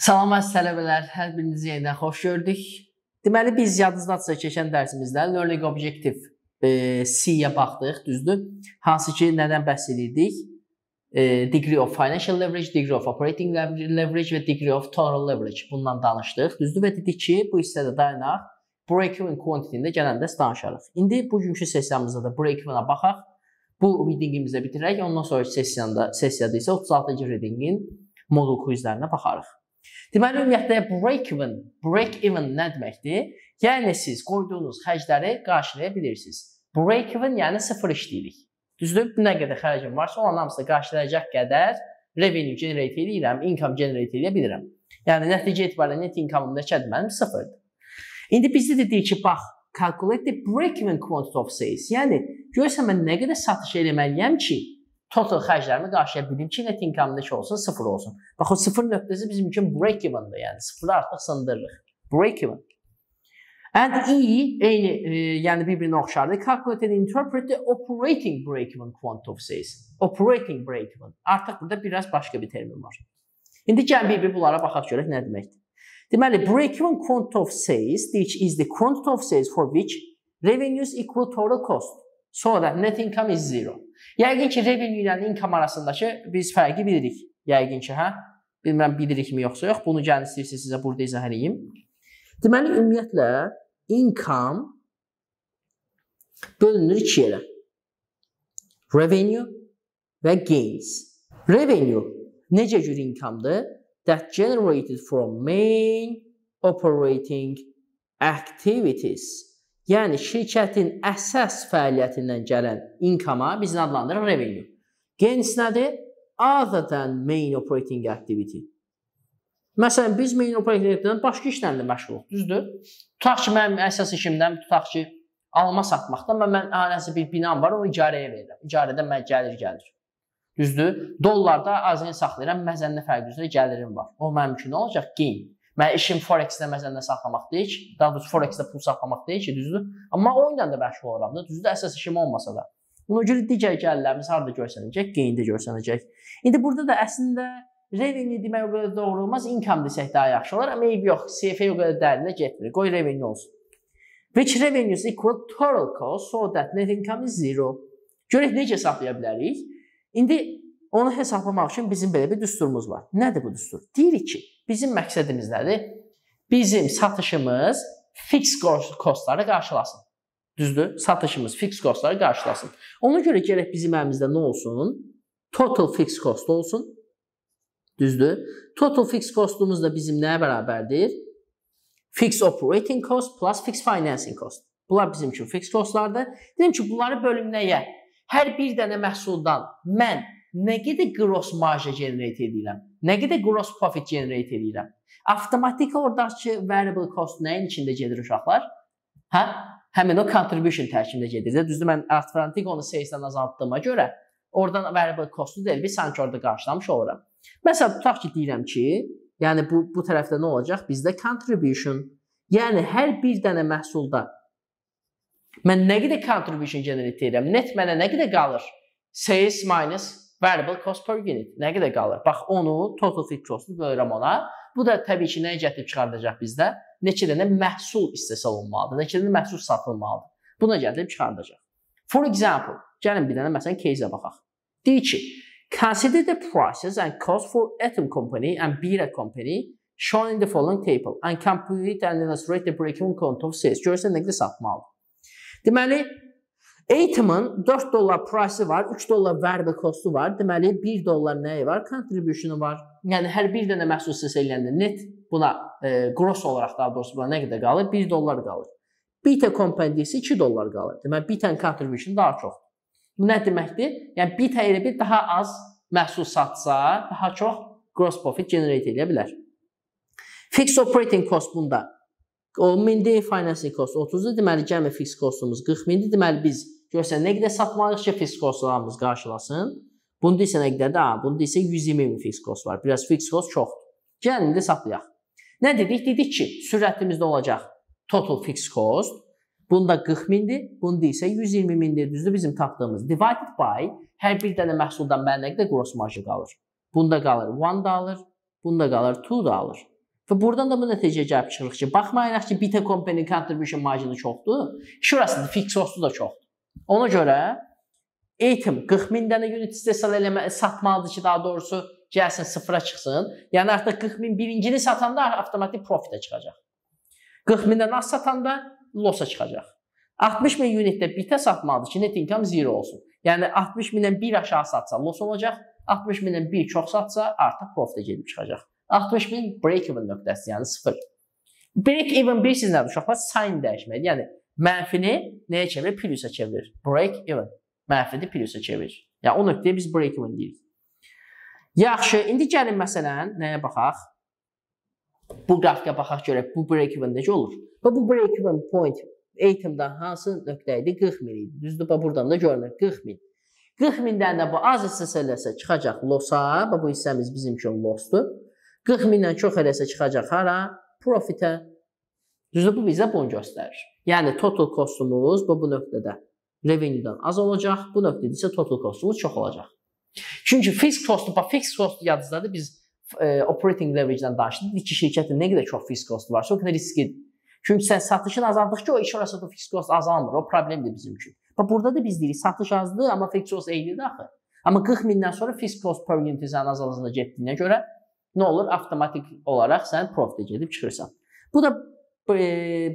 Salam əziz tələbələr, hər birinizi yenidən xoş gördük. Deməli biz yadınızdadsa keçən dərsimizdə Learning Objective e, C-yə baxdıq, düzdür? Hansı ki nədən bəhs edirdik? E, degree of financial leverage, degree of operating leverage və degree of total leverage bundan danışdıq. Düzdür və dedik ki, bu hissədə dayanaq. Break-even quantity-də gələndə danışarıq. İndi bugünkü sessiyamızda da break-even-a baxaq. Bu readingimizi bitirək. Ondan sonraki sessiyada, sessiyada isə 36-cı readingin modul quizlərinə baxarıq. Deməli ümumiyyətlə break-even, break-even nə deməkdir? Yəni siz qoyduğunuz xərcləri qarşılaya bilirsiniz. Break-even yəni sıfır işləyirik. Düzdür? Nə qədər xərcim varsa, onun hamısını qarşılayacaq qədər revenue generate edirəm, income generate edə bilirəm. Yəni nəticə etibarilə net income-ım neçədir mənim? Sıfırdır. İndi bizdə də deyir ki, bax, calculate the break-even quantity of sales. Yəni görürsən mən nə qədər satış eləməliyəm ki, total xərclərimi qarşılaya bilim ki, net income neçə olsun? 0 olsun. Bax o 0 nöqtəsi bizim üçün break evendir. Yəni 0-ı artıq sındırırıq. Break even. And E eyni, e, yəni bir-birinə oxşardır. Calculate and interpret the operating break even quantity of sales. Operating break even. Artıq burada biraz başqa bir termin var. İndi gəl bir-bir bunlara baxaq görək nə deməkdir. Deməli, break even quantity of sales, which is the quantity of sales for which revenues equal total cost. So that net income is zero. Yəqin ki, revenue ilə income arasındakı biz fərqi bilirik. Yəqin ki, hə? Bilmirəm bilirikmi yoxsa yox. Bunu gəlin istəyirsiniz sizə burada izah edeyim. Deməli, ümumiyyətlə income bölünür iki yerə. Revenue və gains. Revenue necə cür income'dır? That generated from main operating activities Yəni şirkətin əsas fəaliyyətindən gələn income-a biz adlandırırıq revenue. Gains nədir? Other than main operating activity. Məsələn, biz main operating activity-dən başqa işlərlə məşğuluq, düzdür? Tutaq ki, mənim əsas işimdən tutaq ki, alma satmaqdan mən, mən hansı bir binam var, onu icarəyə verirəm. İcarədə mən gəlir gəlir. Düzdür? Dollarda azın saxlayıram, məzəndə fərqi üzrə gəlirim var. O mənim üçün nə olacaq? Gain. Mən işim forex-də məzəndə saxlamaq deyil ki, daha doğrusu forex-də pul saxlamaq deyil ki, düzdür? Amma o ilə də məşğul oluram da, düzdür? Əsas işim olmasa da. Ona görə digər gəlirlərimiz harda görsənəcək? Gain-də görsənəcək. İndi burada da əslində revenue demək o qədər doğru olmaz, income desək daha yaxşı olar, amma eyb yox, CFA o qədər dərinə getmir. Qoy revenue olsun. Which revenue is equal total cost so that net income is zero. Görək necə hesablaya bilərik? İndi Onu hesablamaq üçün bizim belə bir düsturumuz var. Nədir bu düstur? Deyirik ki, bizim məqsədimiz nədir? Bizim satışımız fix kostları qarşılasın. Düzdür? Satışımız fix kostları qarşılasın. Ona görə gərək bizim əlimizdə nə olsun? Total fix cost olsun. Düzdür? Total fix costumuz da bizim nəyə bərabərdir? Fix operating cost plus fix financing cost. Bunlar bizim üçün fix costlardır. Dedim ki, bunları bölümləyə hər bir dənə məhsuldan mən nə qədər gross marja generate edirəm? Nə qədər gross profit generate edirəm? Avtomatik oradakı variable cost nəyin içində gedir uşaqlar? Hə? Həmin o contribution tərkibində gedir. Düzdür, mən avtomatik onu sales-dən azaltdığıma görə oradan variable cost-u deyil, bir sanki orada qarşılamış oluram. Məsələn, tutaq ki, deyirəm ki, yəni bu bu tərəfdə nə olacaq? Bizdə contribution, yəni hər bir dənə məhsulda mən nə qədər contribution generate edirəm? Net mənə nə qədər qalır? Sales minus variable cost per unit nə qədər qalır? Bax onu total fixed cost-u bölürəm ona. Bu da təbii ki, nəyə gətirib çıxardacaq bizdə? Neçə dənə məhsul istehsal olunmalıdır, neçə dənə məhsul satılmalıdır. Buna gətirib çıxardacaq. For example, gəlin bir dənə məsələn case-ə baxaq. Deyir ki, consider the prices and cost for atom company and bira company shown in the following table and compute and illustrate the break-even count of sales. Görürsən nə qədər satmalıdır. Deməli, Atom'ın 4 dollar price var, 3 dollar variable cost-u var. Deməli 1 dollar nəyi var? Contribution-u var. Yəni hər bir dənə məhsul istehsal edəndə net buna e, gross olaraq daha doğrusu buna nə qədər qalır? 1 dollar qalır. Beta company isə 2 dollar qalır. Deməli beta contribution daha çoxdur. Bu nə deməkdir? Yəni beta ilə bir daha az məhsul satsa, daha çox gross profit generate edə bilər. Fixed operating cost bunda 10 mindir, financing cost 30-dur. Deməli cəmi fixed costumuz 40 mindir. Deməli biz Görsən nə qədər satmalıyıq ki, fix costlarımız qarşılasın. Bunda isə nə qədərdir? Ha, bunda isə 120 min fix cost var. Biraz fix cost çoxdur. Gəlin indi saxlayaq. Nə dedik? Dedik ki, sürətimizdə olacaq total fix cost. Bunda 40 mindir, bunda isə 120 mindir. Düzdür bizim tapdığımız. Divided by hər bir dənə məhsuldan mənə nə qədər gross marjı qalır? Bunda qalır 1 dollar, bunda qalır 2 dollar. Və buradan da bu nəticəyə gəlib çıxırıq ki, baxmayaraq ki, beta company contribution margini çoxdur, şurasında fix costu da çoxdur. Ona görə item 40 min dənə unit istehsal eləmə satmalıdır ki, daha doğrusu gəlsin sıfıra çıxsın. Yəni artıq 40 min birincini satanda avtomatik profitə çıxacaq. 40 mindən az satanda losa çıxacaq. 60 min unitdə bitə satmalıdır ki, net income 0 olsun. Yəni 60 mindən 1 aşağı satsa los olacaq, 60 mindən 1 çox satsa artıq profitə gedib çıxacaq. 60 min break-even nöqtəsi, yəni 0. Break-even bilirsiniz nədir uşaqlar? Sign dəyişmək. Yəni mənfini nəyə çevirir? Plusa çevirir. Break-even. Mənfini plusa çevirir. Yəni o nöqtəyə biz break-even deyirik. Yaxşı, indi gəlin məsələn nəyə baxaq? Bu qrafika baxaq görək bu break-even necə olur? Və bu break-even point itemdə hansı nöqtə idi? 40 min idi. Düzdür? Bax buradan da görünür 40 min. 40 mindən də bu az hissə eləsə çıxacaq losa. Bax bu hissəmiz bizim üçün losdur. 40 mindən çox eləsə çıxacaq hara? Profitə. Düzdür, bu bizə bunu göstərir. Yəni total costumuz bu, bu nöqtədə revenue-dan az olacaq, bu nöqtədə isə total costumuz çox olacaq. Çünki fixed cost, bax fixed cost yadınızdadır. Biz e, operating leverage-dən danışdıq ki, şirkətin nə qədər çox fixed cost varsa, o qədər risklidir. Çünki sən satışın azaldıqca o iş orası da fixed cost azalmır. O problemdir bizim üçün. Bax burada da biz deyirik satış azdır, amma fixed cost eynidir axı. Amma 40 mindən sonra fixed cost per unit sənin azalacağına getdiyinə görə nə olur? Avtomatik olaraq sən profitə gedib çıxırsan. Bu da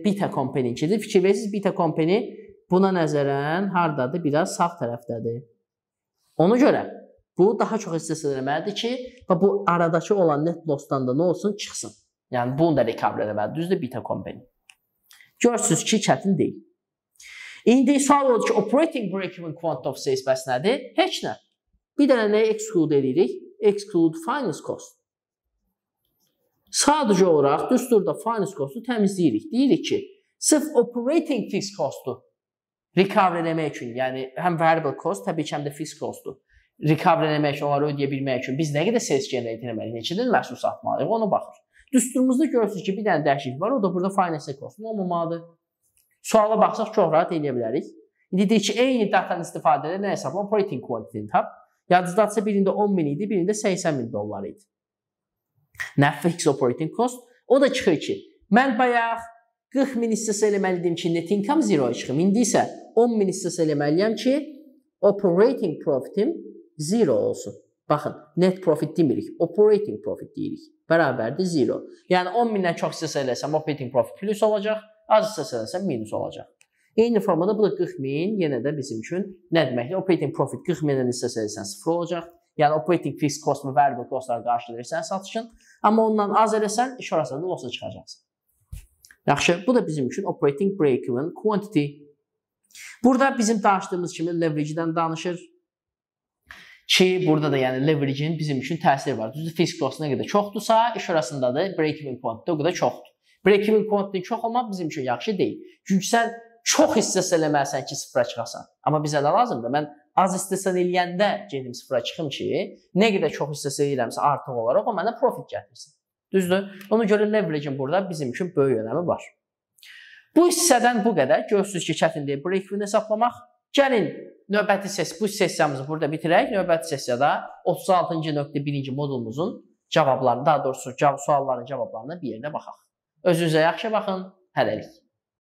beta company-inkidir. Fikir verirsiniz, beta company buna nəzərən hardadır? Biraz sağ tərəfdədir. Ona görə bu daha çox istisna eləməlidir ki, və bu aradakı olan net lossdan da nə olsun? Çıxsın. Yəni bunu da recover eləməlidir. Düzdür? Beta company. Görürsüz ki, çətin deyil. İndi sual odur ki, operating break-even quantity of sales bəs nədir? Heç nə. Bir dənə nəyi exclude edirik? Exclude finance cost. Sadəcə olaraq düsturda finance costu təmizləyirik. Deyirik ki, sırf operating fixed costu recover eləmək üçün, yəni həm variable cost, təbii ki, həm də fixed costu recover eləmək üçün, onları ödəyə bilmək üçün biz nə qədər sales generate etməliyik, neçədən məhsul satmalıyıq, ona baxır. Düsturumuzda görürsüz ki, bir dənə dəyişiklik var, o da burada finance cost olmamalıdır. Suala baxsaq çox rahat eləyə bilərik. İndi deyək ki, eyni datadan istifadə edə nə hesabla operating quantity-ni tap. Yadınızdadsa birində 10 min idi, birində 80 min dollar idi. Nə fixed operating cost? O da çıxır ki, mən bayaq 40 min istisna eləməliydim ki, net income 0 çıxım. İndi isə 10 min istisna eləməliyəm ki, operating profitim 0 olsun. Baxın, net profit demirik, operating profit deyirik. Bərabərdir 0. Yəni 10 mindən çox istisna eləsəm operating profit plus olacaq, az istisna eləsəm minus olacaq. Eyni formada bu da 40 min, yenə də bizim üçün nə deməkdir? Operating profit 40 mindən istisna eləsən 0 olacaq. Yəni operating fixed cost və variable costları qarşılayırsan satışın, amma ondan az eləsən iş orasında losa çıxacaqsan. Yaxşı, bu da bizim üçün operating break-even quantity. Burada bizim danışdığımız kimi leverage-dən danışır. Ki, burada da yəni leverage-in bizim üçün təsiri var. Düzdür, fixed cost nə qədər çoxdursa, iş orasındadır break-even quantity o qədər çoxdur. Break-even quantity çox olmaq bizim üçün yaxşı deyil. Çünki sən çox hissə eləməlisən ki, sıfıra çıxasan. Amma bizə nə lazımdır? Mən az istehsal eləyəndə gedim sıfıra çıxım ki, nə qədər çox istehsal edirəmsə artıq olaraq o mənə profit gətirsin. Düzdür? Ona görə leverage-in burada bizim üçün böyük önəmi var. Bu hissədən bu qədər. Görürsüz ki, çətindir break-even hesablamaq. Gəlin növbəti sessiya, bu sessiyamızı burada bitirək. Növbəti sessiyada 36.1-ci modulumuzun cavablarını, daha doğrusu sualların cavablarına bir yerdə baxaq. Özünüzə yaxşı baxın. Hələlik.